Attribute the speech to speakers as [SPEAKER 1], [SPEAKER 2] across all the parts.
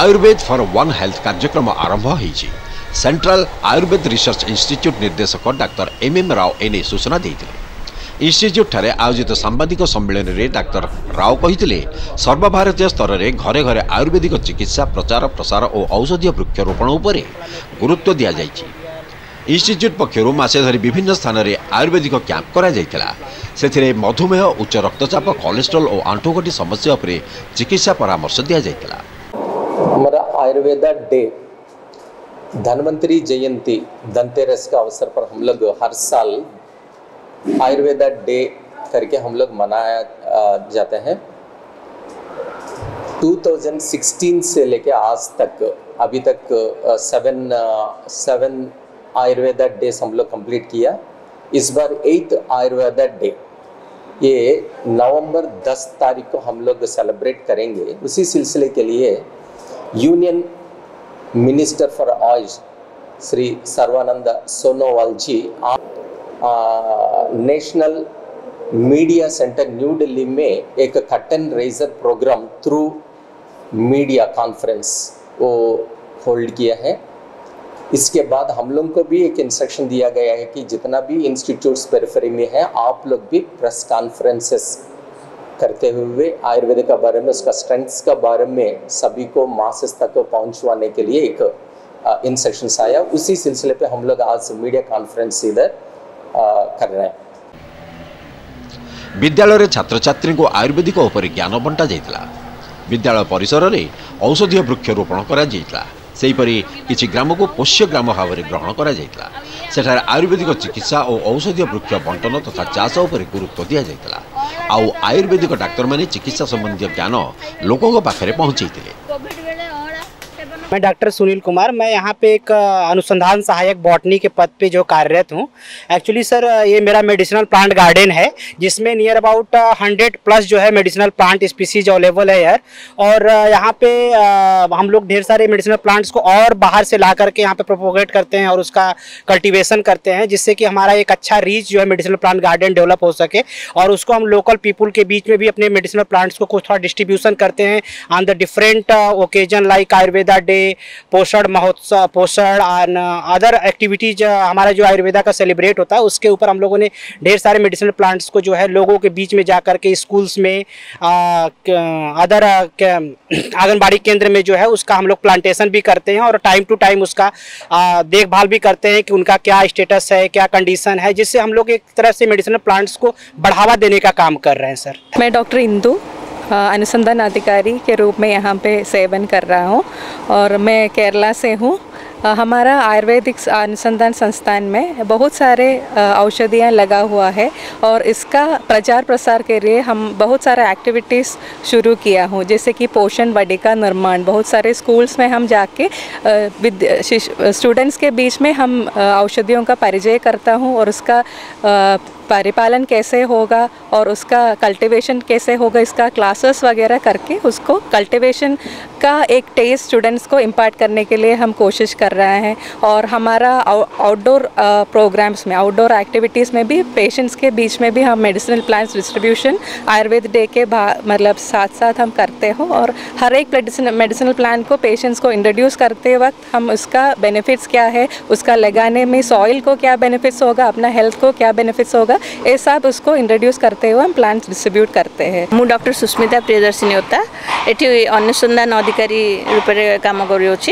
[SPEAKER 1] Ayurveda for one health କାର୍ଯ୍ୟକ୍ରମ ଆରମ୍ଭ ହୋଇଛି ସେଣ୍ଟ୍ରାଲ ଆୟୁର୍ବେଦ ରିସର୍ଚ୍ଚ ଇନ୍ଷ୍ଟିଚ୍ୟୁଟ୍ ନିର୍ଦ୍ଦେଶକ ଡାକ୍ତର ଏମ୍ ଏମ୍ ରାଓ ଏନେଇ ସୂଚନା ଦେଇଥିଲେ ଇନ୍ଷ୍ଟିଚ୍ୟୁଟ୍ଠାରେ ଆୟୋଜିତ ସାମ୍ବାଦିକ ସମ୍ମିଳନୀରେ ଡାକ୍ତର ରାଓ କହିଥିଲେ ସର୍ବଭାରତୀୟ ସ୍ତରରେ ଘରେ ଘରେ ଆୟୁର୍ବେଦିକ ଚିକିତ୍ସା ପ୍ରଚାର ପ୍ରସାର ଓ ଔଷଧୀୟ ବୃକ୍ଷରୋପଣ ଉପରେ ଗୁରୁତ୍ୱ ଦିଆଯାଇଛି ଇନ୍ଷ୍ଟିଚ୍ୟୁଟ୍ ପକ୍ଷରୁ ମାସେ ଧରି ବିଭିନ୍ନ ସ୍ଥାନରେ ଆୟୁର୍ବେଦିକ କ୍ୟାମ୍ପ କରାଯାଇଥିଲା ସେଥିରେ ମଧୁମେହ ଉଚ୍ଚ ରକ୍ତଚାପ କୋଲେଷ୍ଟ୍ରଲ୍ ଓ ଆଣ୍ଠୁଗଣ୍ଠି ସମସ୍ୟା ଉପରେ ଚିକିତ୍ସା ପରାମର୍ଶ ଦିଆଯାଇଥିଲା
[SPEAKER 2] हमारा आयुर्वेदा डे धनवंतरी जयंती धनतेरस के अवसर पर हम लोग हर साल आयुर्वेदा डे करके हम लोग मनाया जाते हैं 2016 से लेके आज तक अभी तक सेवन सेवन आयुर्वेदा डे हम लोग कंप्लीट किया इस बार एथ आयुर्वेदा डे ये नवंबर 10 तारीख को हम लोग सेलिब्रेट करेंगे उसी सिलसिले के लिए Union Minister for Oils, Sri Sarvananda Sonowalji, national media centre new Delhi में एक curtain raiser programme through media conference वो होल्ड किया है इसके बाद हम लोग को भी एक इंस्ट्रक्शन दिया गया है कि जितना भी इंस्टीट्यूट्स पेरिफेरी में है आप लोग भी प्रेस कॉन्फ्रेंसेस करते हुए आयुर्वेद के बारे में उसका स्ट्रेंथ्स के बारे में सभी को मासेस तक पहुंचवाने के लिए एक इन सेशंस आया उसी सिलसिले पे हम लोग आज मीडिया कॉन्फ्रेंस इधर कर रहे हैं
[SPEAKER 1] विद्यालय छात्र छात्री को आयुर्वेदिक ज्ञान बंटा जाता विद्यालय परिसर में औषधीय वृक्ष वृक्षरोपण कर ସେହିପରି କିଛି ଗ୍ରାମକୁ ପୋଷ୍ୟ ଗ୍ରାମ ଭାବରେ ଗ୍ରହଣ କରାଯାଇଥିଲା ସେଠାରେ ଆୟୁର୍ବେଦିକ ଚିକିତ୍ସା ଓ ଔଷଧୀୟ ବୃକ୍ଷ ବଣ୍ଟନ ତଥା ଚାଷ ଉପରେ ଗୁରୁତ୍ୱ ଦିଆଯାଇଥିଲା ଆଉ ଆୟୁର୍ବେଦିକ ଡାକ୍ତରମାନେ ଚିକିତ୍ସା ସମ୍ବନ୍ଧୀୟ ଜ୍ଞାନ ଲୋକଙ୍କ ପାଖରେ ପହଞ୍ଚାଇଥିଲେ
[SPEAKER 3] मैं डॉक्टर सुनील कुमार मैं यहाँ पे एक अनुसंधान सहायक बॉटनी के पद पे जो कार्यरत हूँ एक्चुअली सर ये मेरा मेडिसिनल प्लांट गार्डन है जिसमें नियर अबाउट हंड्रेड प्लस जो है मेडिसिनल प्लांट स्पीसीज अवेलेबल है यार और यहाँ पे हम लोग ढेर सारे मेडिसिनल प्लांट्स को और बाहर से ला करके यहाँ पे प्रोपोगेट करते हैं और उसका कल्टिवेशन करते हैं जिससे कि हमारा एक अच्छा रीच जो है मेडिसिनल प्लांट गार्डन डेवलप हो सके और उसको हम लोकल पीपुल के बीच में भी अपने मेडिसिनल प्लांट्स को कुछ थोड़ा डिस्ट्रीब्यूशन करते हैं on the different occasion like Ayurveda day Poshan Mahotsav Poshan other activities uh, uh, हमारा जो आयुर्वेदा का सेलिब्रेट होता है उसके ऊपर हम लोगों ने ढेर सारे मेडिसिनल प्लांट्स को जो है लोगों के बीच में जा के स्कूल्स में अदर uh, आंगनबाड़ी केंद्र में जो है उसका हम लोग प्लांटेशन भी करते हैं और टाइम टू टाइम उसका देखभाल भी करते हैं कि उनका क्या स्टेटस है क्या कंडीशन है जिससे हम लोग एक तरह से मेडिसिनल प्लांट्स को बढ़ावा देने का काम कर रहे हैं सर
[SPEAKER 4] मैं डॉक्टर इंदू अनुसंधान अधिकारी के रूप में यहाँ पे सेवन कर रहा हूँ और मैं केरला से हूँ हमारा आयुर्वेदिक अनुसंधान संस्थान में बहुत सारे औषधियाँ लगा हुआ है और इसका प्रचार प्रसार के लिए हम बहुत सारे एक्टिविटीज़ शुरू किया हूँ जैसे कि पोषण का निर्माण बहुत सारे स्कूल्स में हम जाके स्टूडेंट्स के बीच में हम औषधियों का परिचय करता हूँ और उसका परिपालन कैसे होगा और उसका कल्टीवेशन कैसे होगा इसका क्लासेस वगैरह करके उसको कल्टीवेशन का एक टेस्ट स्टूडेंट्स को इम्पार्ट करने के लिए हम कोशिश कर रहे हैं और हमारा आउटडोर प्रोग्राम्स में आउटडोर एक्टिविटीज़ में भी पेशेंट्स के बीच में भी हम medicinal plants distribution Ayurveda day के मतलब साथ साथ हम करते हो और हर एक मेडिसिनल प्लान को पेशेंट्स को इंट्रोड्यूस करते वक्त हम उसका बेनिफिट्स क्या है उसका लगाने में सॉइल को क्या बेनिफिट्स होगा अपना हेल्थ को क्या बेनिफिट्स होगा ये सब उसको इंट्रोड्यूस करते हुए हम प्लांट्स डिस्ट्रीब्यूट करते हैं
[SPEAKER 5] मुझे डॉक्टर सुस्मिता प्रियदर्शिनी होता ये अनुसंधान अधिकारी रूप से कम करें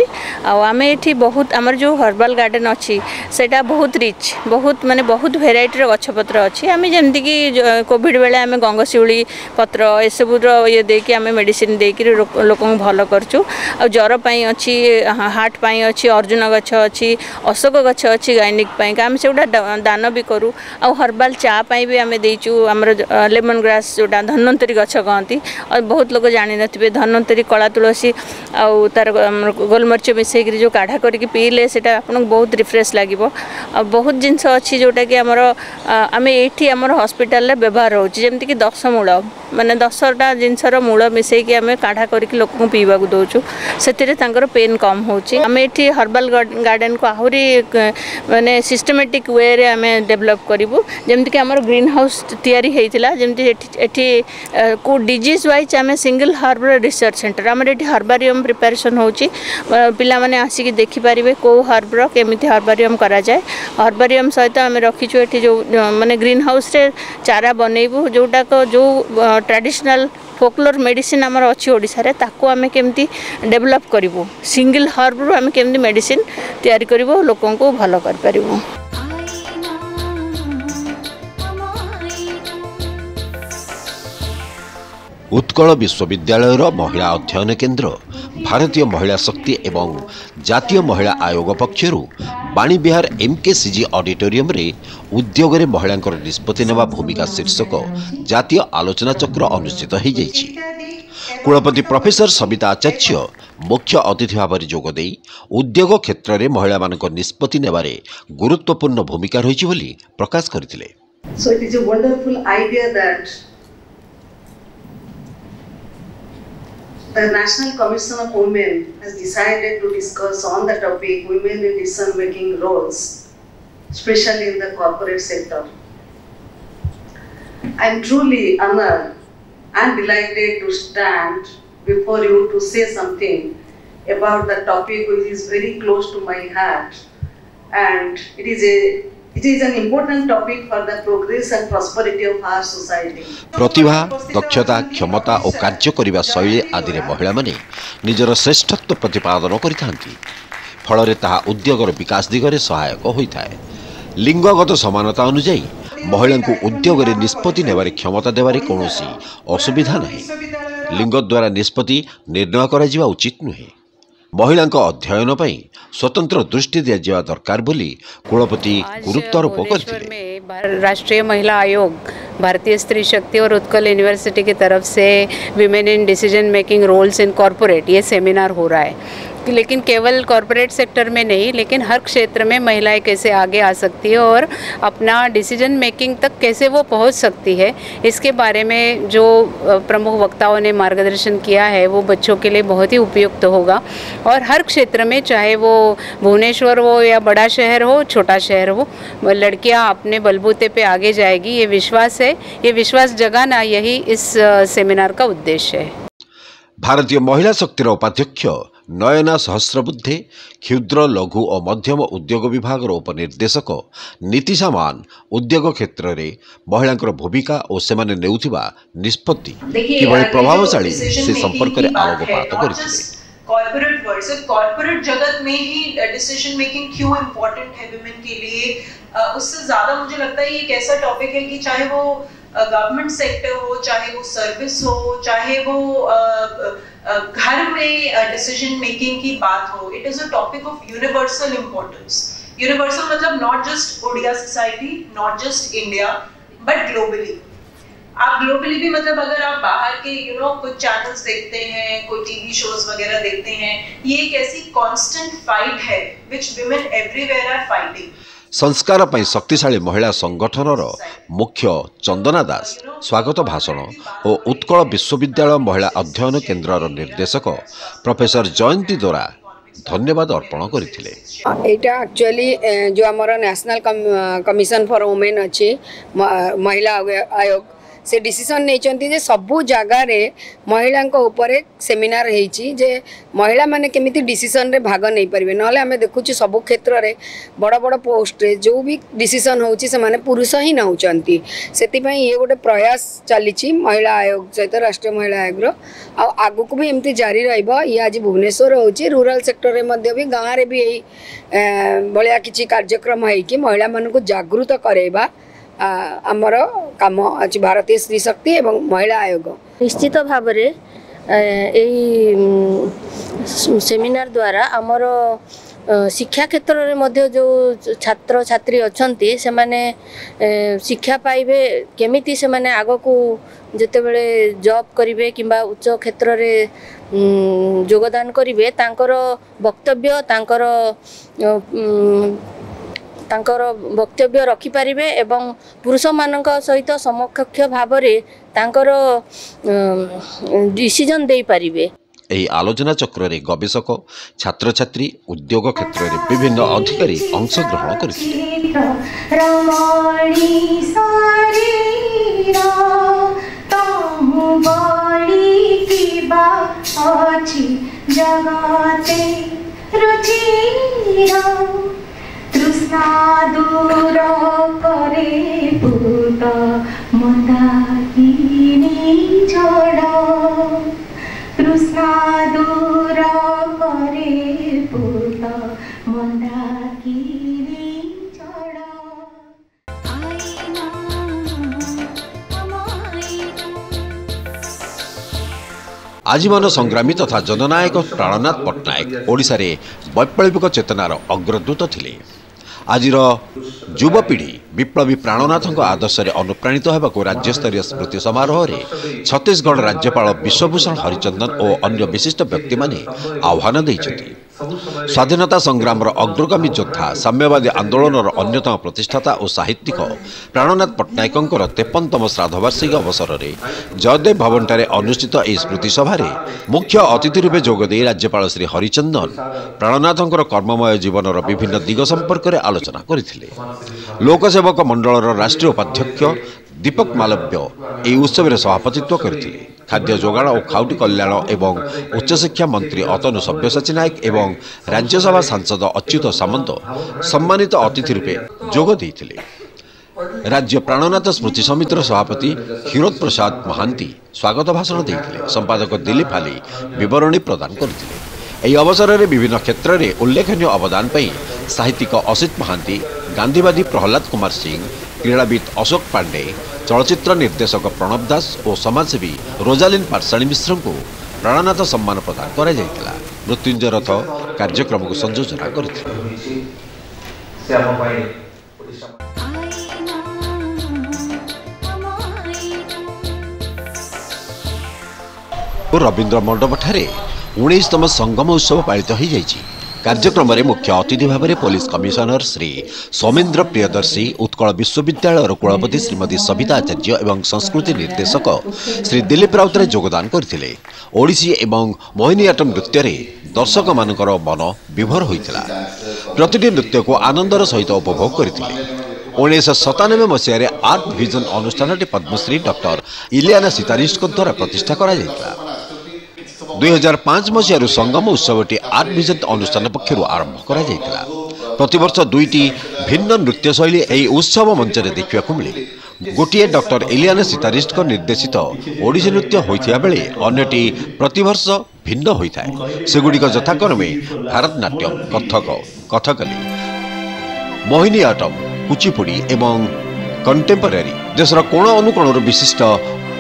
[SPEAKER 5] ये बहुत आम जो हर्बाल गार्डेन अच्छी से बहुत रिच बहुत मानते बहुत भेर गछपत्र अच्छी आम जमीक कॉविड बेले आम गंगशिउली पत्र ये सब ଦେଇକି ଆମେ आम ଦେଇକି ଲୋକଙ୍କୁ ଭଲ କରୁଛୁ ଆଉ ଜ୍ୱର ପାଇଁ ଅଛି ହାର୍ଟ ପାଇଁ ଅଛି ଅର୍ଜୁନ ଗଛ ଅଛି ଅଶୋକ ଗଛ ଅଛି ଗାଇନିକ୍ ପାଇଁକା ଆମେ ସ୍ପେଶାଲ ଚା ପାଇଁ ବି ଆମେ ଦେଇଛୁ ଆମର ଲେମନ୍ ଗ୍ରାସ୍ ଯେଉଁଟା ଧନ୍ୱନ୍ତରୀ ଗଛ କହନ୍ତି ଆଉ ବହୁତ ଲୋକ ଜାଣିନଥିବେ ଧନ୍ୱନ୍ତରୀ କଳା ତୁଳସୀ ଆଉ ତା'ର ଗୋଲମରିଚ ମିଶାଇକିରି ଯେଉଁ କାଢ଼ା କରିକି ପିଇଲେ ସେଇଟା ଆପଣଙ୍କୁ ବହୁତ ରିଫ୍ରେଶ୍ ଲାଗିବ ଆଉ ବହୁତ ଜିନିଷ ଅଛି ଯେଉଁଟାକି ଆମର ଆମେ ଏଇଠି ଆମର ହସ୍ପିଟାଲରେ ବ୍ୟବହାର ହେଉଛି ଯେମିତିକି ଦଶମୂଳ ମାନେ ଦଶଟା ଜିନିଷର ମୂଳ ମିଶାଇକି ଆମେ କାଢ଼ା କରିକି ଲୋକଙ୍କୁ ପିଇବାକୁ ଦେଉଛୁ ସେଥିରେ ତାଙ୍କର ପେନ୍ କମ୍ ହେଉଛି ଆମେ ଏଠି ହର୍ବାଲ ଗାର୍ଡ଼େନକୁ ଆହୁରି ମାନେ ସିଷ୍ଟମେଟିକ୍ ୱେରେ ଆମେ ଡେଭଲପ୍ କରିବୁ ଯେମିତି ଯେମିତିକି ଆମର ଗ୍ରୀନ୍ ହାଉସ୍ ତିଆରି ହେଇଥିଲା ଯେମିତି ଏଠି ଏଠି କେଉଁ ଡିଜିଜ୍ ୱାଇଜ୍ ଆମେ ସିଙ୍ଗିଲ୍ ହର୍ବର ରିସର୍ଚ୍ଚ ସେଣ୍ଟର ଆମର ଏଠି ହର୍ବାରିୟମ୍ ପ୍ରିପାରେସନ୍ ହେଉଛି ପିଲାମାନେ ଆସିକି ଦେଖିପାରିବେ କେଉଁ ହର୍ବର କେମିତି ହର୍ବାରିୟମ୍ କରାଯାଏ ହର୍ବାରିୟମ୍ ସହିତ ଆମେ ରଖିଛୁ ଏଠି ଯେଉଁ ମାନେ ଗ୍ରୀନ୍ ହାଉସ୍ରେ ଚାରା ବନେଇବୁ ଯେଉଁଟାକ ଯେଉଁ ଟ୍ରାଡ଼ିସନାଲ୍ ଫୋକଲୋର ମେଡ଼ିସିନ୍ ଆମର ଅଛି ଓଡ଼ିଶାରେ ତାକୁ ଆମେ କେମିତି ଡେଭଲପ୍ କରିବୁ ସିଙ୍ଗିଲ୍ ହର୍ବରୁ ଆମେ କେମିତି ମେଡ଼ିସିନ୍ ତିଆରି କରିବୁ ଲୋକଙ୍କୁ ଭଲ କରିପାରିବୁ
[SPEAKER 1] ଉତ୍କଳ ବିଶ୍ୱବିଦ୍ୟାଳୟର ମହିଳା ଅଧ୍ୟୟନ କେନ୍ଦ୍ର ଭାରତୀୟ ମହିଳା ଶକ୍ତି ଏବଂ ଜାତୀୟ ମହିଳା ଆୟୋଗ ପକ୍ଷରୁ ବାଣୀବିହାର ଏମ୍କେସିଜି ଅଡିଟୋରିୟମରେ ଉଦ୍ୟୋଗରେ ମହିଳାଙ୍କର ନିଷ୍ପତ୍ତି ନେବା ଭୂମିକା ଶୀର୍ଷକ ଜାତୀୟ ଆଲୋଚନାଚକ୍ର ଅନୁଷ୍ଠିତ ହୋଇଯାଇଛି କୁଳପତି ପ୍ରଫେସର ସବିତା ଆଚାର୍ଯ୍ୟ ମୁଖ୍ୟ ଅତିଥି ଭାବରେ ଯୋଗଦେଇ ଉଦ୍ୟୋଗ କ୍ଷେତ୍ରରେ ମହିଳାମାନଙ୍କ ନିଷ୍ପତ୍ତି ନେବାରେ ଗୁରୁତ୍ୱପୂର୍ଣ୍ଣ ଭୂମିକା ରହିଛି ବୋଲି ପ୍ରକାଶ କରିଥିଲେ
[SPEAKER 6] So it is a wonderful idea that The National Commission of Women has decided to discuss on the topic women in decision making roles, especially in the corporate sector. I am truly honored and delighted to stand before you to say something about the topic which is very close to my heart and it is a
[SPEAKER 1] ପ୍ରତିଭା ଦକ୍ଷତା କ୍ଷମତା ଓ କାର୍ଯ୍ୟ କରିବା ଶୈଳୀ ଆଦିରେ ମହିଳାମାନେ ନିଜର ଶ୍ରେଷ୍ଠତ୍ୱ ପ୍ରତିପାଦନ କରିଥାନ୍ତି ଫଳରେ ତାହା ଉଦ୍ୟୋଗର ବିକାଶ ଦିଗରେ ସହାୟକ ହୋଇଥାଏ ଲିଙ୍ଗଗତ ସମାନତା ଅନୁଯାୟୀ ମହିଳାଙ୍କୁ ଉଦ୍ୟୋଗରେ ନିଷ୍ପତ୍ତି ନେବାରେ କ୍ଷମତା ଦେବାରେ କୌଣସି ଅସୁବିଧା ନାହିଁ ଲିଙ୍ଗ ଦ୍ୱାରା ନିଷ୍ପତ୍ତି ନିର୍ଣ୍ଣୟ କରାଯିବା ଉଚିତ ନୁହେଁ महिला अध्ययन स्वतंत्र दृष्टि दि ଦିଆଯିବା दरकार कुलपति କୁଳପତି ଗୁରୁତ୍ୱାରୋପ
[SPEAKER 7] राष्ट्रीय महिला आयोग भारतीय स्त्री शक्ति और उत्कल यूनिवर्सिटी की तरफ से women in decision making roles in corporate ये सेमिनार हो रहा है लेकिन केवल कॉरपोरेट सेक्टर में नहीं लेकिन हर क्षेत्र में महिलाएं कैसे आगे आ सकती है और अपना डिसीजन मेकिंग तक कैसे वो पहुंच सकती है इसके बारे में जो प्रमुख वक्ताओं ने मार्गदर्शन किया है वो बच्चों के लिए बहुत ही उपयुक्त होगा और हर क्षेत्र में चाहे वो भुवनेश्वर हो या बड़ा शहर हो छोटा शहर हो लड़कियाँ अपने बलबूते पर आगे जाएगी ये विश्वास है ये विश्वास जगाना यही इस सेमिनार का उद्देश्य है
[SPEAKER 1] भारतीय महिला शक्तिर उपाध्यक्ष नयना सहस्रबुद्धे क्षुद्र लघु और मध्यम उद्योग विभाग उपनिर्देशक नीतिशा मान उद्योग क्षेत्र में महिला भूमिका और सेने निष्पत्ति कि प्रभावशा से संपर्क में आरोपात कर
[SPEAKER 8] कॉर्पोरेट वर्ल्ड सो कॉर्पोरेट जगत में ही डिसीजन uh, मेकिंग क्यों इम्पोर्टेंट है वुमेन के लिए uh, उससे ज्यादा मुझे लगता है ये एक टॉपिक है कि चाहे वो गवर्नमेंट uh, सेक्टर हो चाहे वो सर्विस हो चाहे वो घर में डिसीजन मेकिंग की बात हो it is a topic of universal importance universal मतलब not just Odia society not just India but globally आप ग्लोबली भी मतलब अगर आप बाहर के यू you नो know, कुछ चैनल्स देखते हैं कोई टीवी शोज वगैरह देखते हैं ये एक ऐसी कांस्टेंट फाइट है which women everywhere are fighting
[SPEAKER 1] ସଂସ୍କାର ପାଇଁ ଶକ୍ତିଶାଳୀ ମହିଳା ସଂଗଠନର ମୁଖ୍ୟ ଚନ୍ଦନା ଦାସ ସ୍ୱାଗତ ଭାଷଣ ଓ ଉତ୍କଳ ବିଶ୍ୱବିଦ୍ୟାଳୟ ମହିଳା ଅଧ୍ୟୟନ କେନ୍ଦ୍ରର ନିର୍ଦ୍ଦେଶକ ପ୍ରଫେସର ଜୟନ୍ତୀ ଦୋରା ধন্যবাদ
[SPEAKER 9] অর্পণ করে এটা একচুয়ালি যে আমার ন্যাশনাল কমিশন ফর ওমেন অছি মহিলা আয়োগ से डिसीजन नहीं सब जगार महिला सेमिनार हो महिला मैंने केमी डीसीसन रे भाग नहीं पारे ना आम देखु सब क्षेत्र में बड़ बड़ पोस्ट जो भी डिसीजन होने पुरुष ही नौकरी से ये गोटे प्रयास चली महिला आयोग सहित राष्ट्रीय महिला आयोग आग को भी एमती जारी रही आज भुवनेश्वर हो रूराल सेक्टर में गाँव में भी यही भाया किसी कार्यक्रम कि महिला मानक जगृत कराइबा ଆମର କାମ ଅଛି ଭାରତୀୟ ସ୍ତ୍ରୀ ଶକ୍ତି ଏବଂ ମହିଳା ଆୟୋଗ
[SPEAKER 10] ନିଶ୍ଚିତ ଭାବରେ ଏହି ସେମିନାର ଦ୍ୱାରା ଆମର ଶିକ୍ଷା କ୍ଷେତ୍ରରେ ମଧ୍ୟ ଯେଉଁ ଛାତ୍ରଛାତ୍ରୀ ଅଛନ୍ତି ସେମାନେ ଶିକ୍ଷା ପାଇବେ କେମିତି ସେମାନେ ଆଗକୁ ଯେତେବେଳେ ଜବ୍ କରିବେ କିମ୍ବା ଉଚ୍ଚ କ୍ଷେତ୍ରରେ ଯୋଗଦାନ କରିବେ ତାଙ୍କର ବକ୍ତବ୍ୟ ତାଙ୍କର ତାଙ୍କର ବକ୍ତବ୍ୟ ରଖିପାରିବେ ଏବଂ ପୁରୁଷମାନଙ୍କ ସହିତ ସମକକ୍ଷ ଭାବରେ ତାଙ୍କର ଡିସିଜନ୍ ଦେଇପାରିବେ
[SPEAKER 1] ଏହି ଆଲୋଚନା ଚକ୍ରରେ ଗବେଷକ ଛାତ୍ରଛାତ୍ରୀ ଉଦ୍ୟୋଗ କ୍ଷେତ୍ରରେ ବିଭିନ୍ନ ଅଧିକାରୀ ଅଂଶଗ୍ରହଣ
[SPEAKER 11] କରିଥିଲେ ଜଗତେ ସାଦୁର କରି ପୁତ ମନ୍ଦାକିନି ଛଡ କୃଷ୍ଣାଦୁର କରି ପୁତ ମନ୍ଦାକିନି
[SPEAKER 1] ଆଜୀବନ ସଂଗ୍ରାମୀ ତଥା ଜନନାୟକ ପ୍ରାଣନାଥ ପଟ୍ଟନାୟକ ଓଡ଼ିଶାରେ ବୈପ୍ଳବିକ ଚେତନାର ଅଗ୍ରଦୂତ ଥିଲେ ଆଜିର ଯୁବପିଢ଼ି ବିପ୍ଳବୀ ପ୍ରାଣନାଥଙ୍କ ଆଦର୍ଶରେ ଅନୁପ୍ରାଣିତ ହେବାକୁ ରାଜ୍ୟସ୍ତରୀୟ ସ୍ମୃତି ସମାରୋହରେ ଛତିଶଗଡ଼ ରାଜ୍ୟପାଳ ବିଶ୍ୱଭୂଷଣ ହରିଚନ୍ଦନ ଓ ଅନ୍ୟ ବିଶିଷ୍ଟ ବ୍ୟକ୍ତିମାନେ ଆହ୍ୱାନ ଦେଇଛନ୍ତି ସ୍ୱାଧୀନତା ସଂଗ୍ରାମର ଅଗ୍ରଗାମୀ ଯୋଦ୍ଧା ସାମ୍ୟବାଦୀ ଆନ୍ଦୋଳନର ଅନ୍ୟତମ ପ୍ରତିଷ୍ଠାତା ଓ ସାହିତ୍ୟିକ ପ୍ରାଣନାଥ ପଟ୍ଟନାୟକଙ୍କର ତେପନତମ ଶ୍ରାଦ୍ଧବାର୍ଷିକୀ ଅବସରରେ ଜୟଦେବ ଭବନଠାରେ ଅନୁଷ୍ଠିତ ଏହି ସ୍ମୃତିସଭାରେ ମୁଖ୍ୟ ଅତିଥି ରୂପେ ଯୋଗଦେଇ ରାଜ୍ୟପାଳ ଶ୍ରୀ ହରିଚନ୍ଦନ ପ୍ରାଣନାଥଙ୍କର କର୍ମମୟ ଜୀବନର ବିଭିନ୍ନ ଦିଗ ସମ୍ପର୍କରେ ଆଲୋଚନା କରିଥିଲେ ଲୋକସେବକ ମଣ୍ଡଳର ରାଷ୍ଟ୍ରୀୟ ଉପାଧ୍ୟକ୍ଷ दीपक मालव्य यो उत्सव सभापतित्व गरिद्य जाडो खाउटी कल्याण एवं उच्च शिक्षा मन्त्री अतन सब्यसाची नायक ए राज्यसभा सांसद अच्युत सामंत सम्मानित अतिथि रूपमा जो राज्य प्राणनाथ स्मृति समिति सभापति हिरोद प्रसाद महान्ती स्वागत भाषण संपादक दिलीप आली बरणी प्रदान गरि अवसर विभिन्न क्षेत्र क्षेत्रले उल्लेखनीय अवदानपूर्ण साहित्यिक असित महान्त गांधीवादी प्रहलाद कुमार सिंह क्रीडावित अशोक पांडे ଚଳଚ୍ଚିତ୍ର ନିର୍ଦ୍ଦେଶକ ପ୍ରଣବ ଦାସ ଓ ସମାଜସେବୀ ରୋଜାଲିନ ପାର୍ଶାଣୀ ମିଶ୍ରଙ୍କୁ ପ୍ରାଣନାଥ ସମ୍ମାନ ପ୍ରଦାନ କରାଯାଇଥିଲା ମୃତ୍ୟୁଞ୍ଜୟ ରଥ କାର୍ଯ୍ୟକ୍ରମକୁ ସଂଯୋଜନା କରିଥିଲେ ରବୀନ୍ଦ୍ର ମଣ୍ଡପଠାରେ ଉଣେଇଶତମ ସଙ୍ଗମ ଉତ୍ସବ ପାଳିତ ହୋଇଯାଇଛି କାର୍ଯ୍ୟକ୍ରମରେ ମୁଖ୍ୟ ଅତିଥି ଭାବରେ ପୋଲିସ କମିଶନର ଶ୍ରୀ ସୌମେନ୍ଦ୍ର ପ୍ରିୟଦର୍ଶୀ ଉତ୍କଳ ବିଶ୍ୱବିଦ୍ୟାଳୟର କୁଳପତି ଶ୍ରୀମତୀ ସବିତା ଆଚାର୍ଯ୍ୟ ଏବଂ ସଂସ୍କୃତି ନିର୍ଦ୍ଦେଶକ ଶ୍ରୀ ଦିଲ୍ଲୀପ ରାଉତରାୟ ଯୋଗଦାନ କରିଥିଲେ ଓଡ଼ିଶୀ ଏବଂ ମୋହିନୀଆଟମ୍ ନୃତ୍ୟରେ ଦର୍ଶକମାନଙ୍କର ମନ ବିଭୋର ହୋଇଥିଲା ପ୍ରତିଟି ନୃତ୍ୟକୁ ଆନନ୍ଦର ସହିତ ଉପଭୋଗ କରିଥିଲେ ଉଣେଇଶହ ସତାନବେ ମସିହାରେ ଆର୍ଟ ଭିଜନ ଅନୁଷ୍ଠାନଟି ପଦ୍ମଶ୍ରୀ ଡକ୍ଟର ଇଲିଆନା ସୀତାରିଶଙ୍କ ଦ୍ୱାରା ପ୍ରତିଷ୍ଠା କରାଯାଇଥିଲା দুই হাজার পাঁচ মশিয়ার সঙ্গম উৎসবটি আর্ট ভিজন অনুষ্ঠান পক্ষ আরম্ভ করা যাই প্রতবর্ষ দুইটি ভিন্ন নৃত্যশৈলী এই উৎসব মঞ্চে দেখা মিলে ଗୋଟିଏ ଡକ୍ଟର ଇଲିଆନା ସିତାରିଷ୍ଟଙ୍କ ନିର୍ଦ୍ଦେଶିତ ଓଡ଼ିଶୀ ନୃତ୍ୟ ହୋଇଥିବା ବେଳେ ଅନ୍ୟଟି ପ୍ରତିବର୍ଷ ଭିନ୍ନ ହୋଇଥାଏ ସେଗୁଡ଼ିକ ଯଥାକ୍ରମେ ଭାରତନାଟ୍ୟମ କଥକ କଥକଲି ମୋହିନୀ ଆଟମ୍ କୁଚିପୁଡ଼ି ଏବଂ କଣ୍ଟେମ୍ପରାରୀ ଦେଶର କୋଣ ଅନୁକୋଣରୁ ବିଶିଷ୍ଟ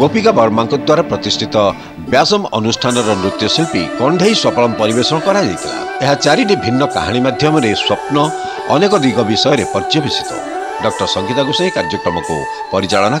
[SPEAKER 1] गोपिका बर्माद्वारा प्रतिष्ठित व्यासम अनुष्ठान र नृत्य शिल्पी कण्ठ सफलम परिवेश भिन्न कहानी माध्यमले स्वप्न अनेक दिग विषय पर्यवेसित डक्टर सङ्गीता गोसै कार्य परिचालना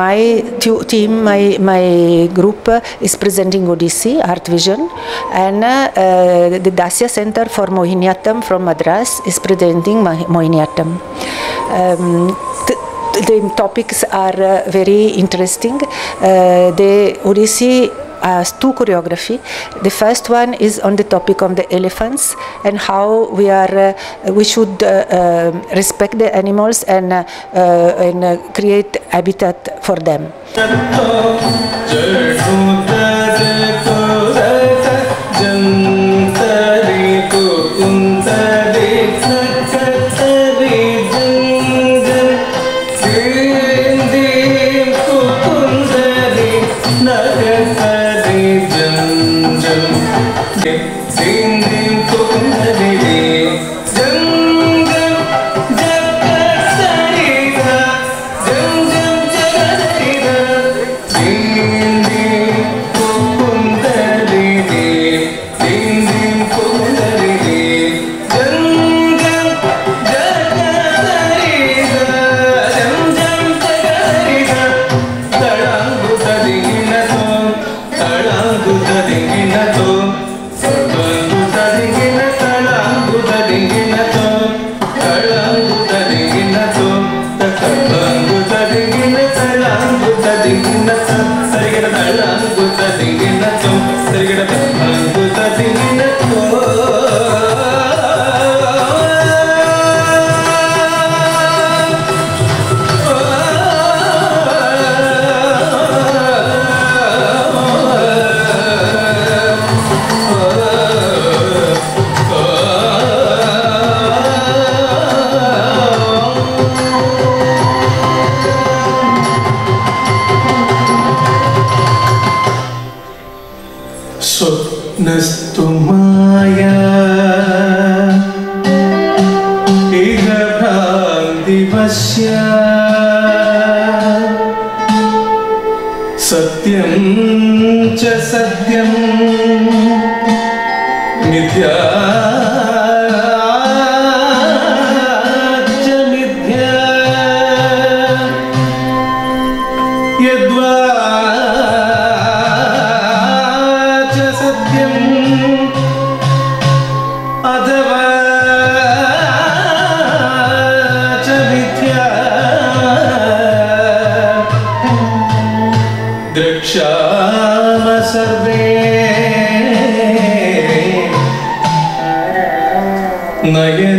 [SPEAKER 12] my team, my, my group is presenting Odissi, Art Vision, and uh, the Dacia Center for Mohiniyattam from Madras is presenting Mohiniyattam. Um, the topics are uh, very interesting. Uh, the Odissi uh, two choreography. The first one is on the topic of the elephants and how we are uh, we should uh, um, respect the animals and uh, uh, and uh, create habitat for them.
[SPEAKER 13] ¡Gracias! नस्तु माया गच्छाम सर्वे नये